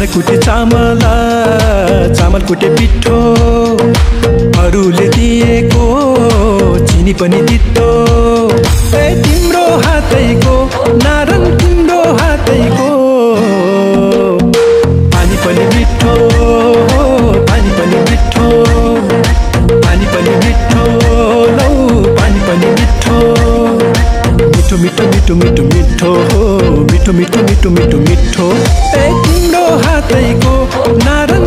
चामल चामल कुटे पिठो अरूले दिएको चिनी पनि दित्तो। ए तिम्रो हातैको नारायण तिम्रो हातैको पानी पनि मिठो पानी पनि मिठो पानी पनि मिठो लौ पानी पनि मिठो। मिठो मिठो मिठो मिठो मिठो मिठो मिठो मिठो मिठो मिठो। हातैको नार